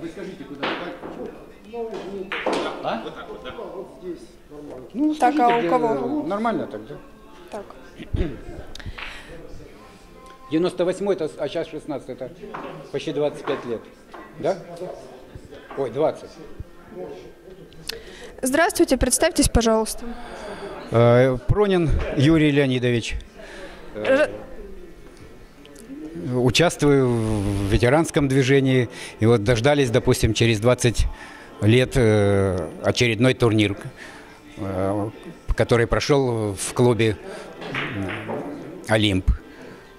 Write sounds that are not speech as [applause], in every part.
Вы скажите, куда? А? Ну, Так, а у кого? Нормально так, да? Так. 98 это, а сейчас 16, это почти 25 лет. Да? Ой, 20. Здравствуйте, представьтесь, пожалуйста. Э, Пронин Юрий Леонидович. Р- Участвую в ветеранском движении. И вот дождались, допустим, через 20 лет э, очередной турнир, э, который прошел в клубе э, «Олимп».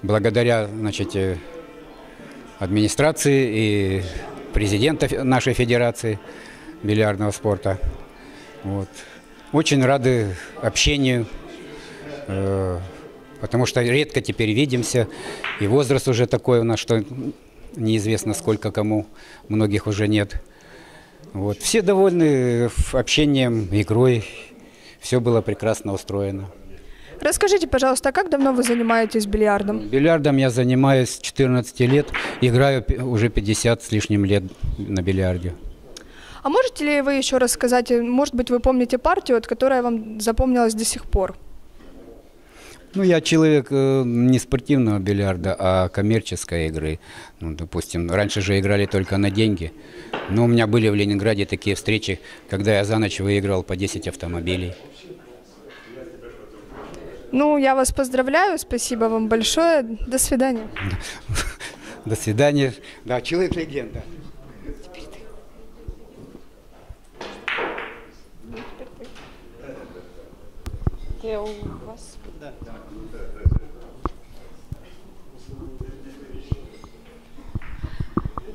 Благодаря, значит, администрации и президента нашей федерации бильярдного спорта. Вот. Очень рады общению, потому что редко теперь видимся, и возраст уже такой у нас, что неизвестно сколько кому, многих уже нет. Вот. Все довольны общением, игрой, все было прекрасно устроено. Расскажите, пожалуйста, а как давно вы занимаетесь бильярдом? Бильярдом я занимаюсь с 14 лет, играю уже 50 с лишним лет на бильярде. А можете ли вы еще рассказать, э, может быть, вы помните партию, вот, которая вам запомнилась до сих пор? Ну, я человек э, не спортивного бильярда, а коммерческой игры. Ну, допустим, раньше же играли только на деньги. Но у меня были в Ленинграде такие встречи, когда я за ночь выиграл по 10 автомобилей. Ну, я вас поздравляю, спасибо вам большое, до свидания. [laughs] До свидания. Да, человек-легенда.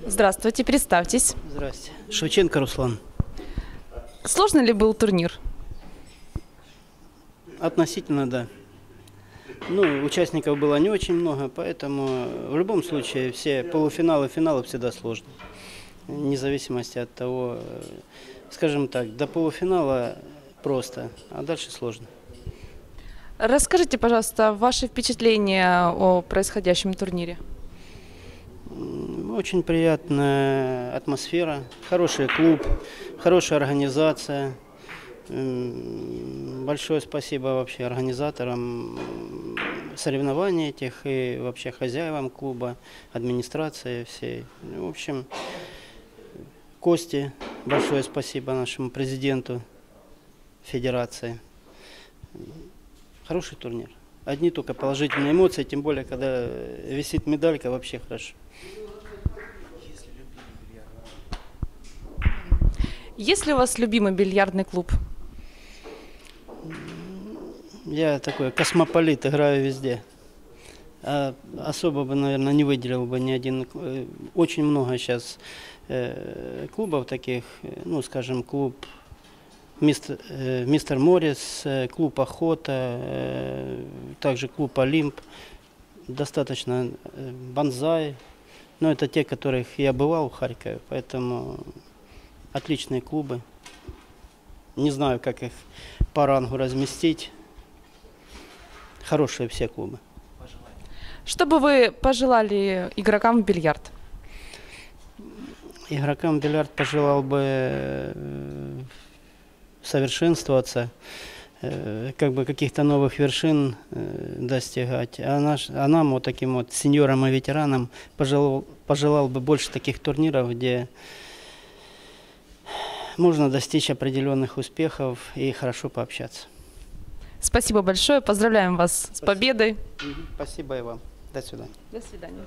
Здравствуйте, представьтесь. Здрасте. Шевченко Руслан. Сложный ли был турнир? Относительно, да. Ну, участников было не очень много, поэтому в любом случае все полуфиналы, финалы всегда сложны. Вне зависимости от того, э, скажем так, до полуфинала просто, а дальше сложно. Расскажите, пожалуйста, ваши впечатления о происходящем турнире. Очень приятная атмосфера, хороший клуб, хорошая организация. Большое спасибо вообще организаторам соревнований этих и вообще хозяевам клуба, администрации всей. В общем, Косте большое спасибо нашему президенту федерации. Хороший турнир. Одни только положительные эмоции, тем более, когда висит медалька, вообще хорошо. Есть ли у вас любимый бильярдный клуб? Я такой космополит, играю везде. А особо бы, наверное, не выделил бы ни один. э, Очень много сейчас э, клубов таких, э, ну, скажем, клуб Мистер, э, Мистер Моррис, э, клуб Охота, э, также клуб Олимп. Достаточно Бонзай. Но это те, которых я бывал в Харькове, поэтому отличные клубы. Не знаю, как их по рангу разместить. Хорошие все клубы. Что бы вы пожелали игрокам в бильярд? Игрокам бильярд пожелал бы совершенствоваться, э, как бы каких-то новых вершин э, достигать. А, наш, а нам, вот таким вот сеньорам и ветеранам, пожелал, пожелал бы больше таких турниров, где можно достичь определенных успехов и хорошо пообщаться. Спасибо большое, поздравляем вас с победой. Спасибо и вам. До свидания. До свидания.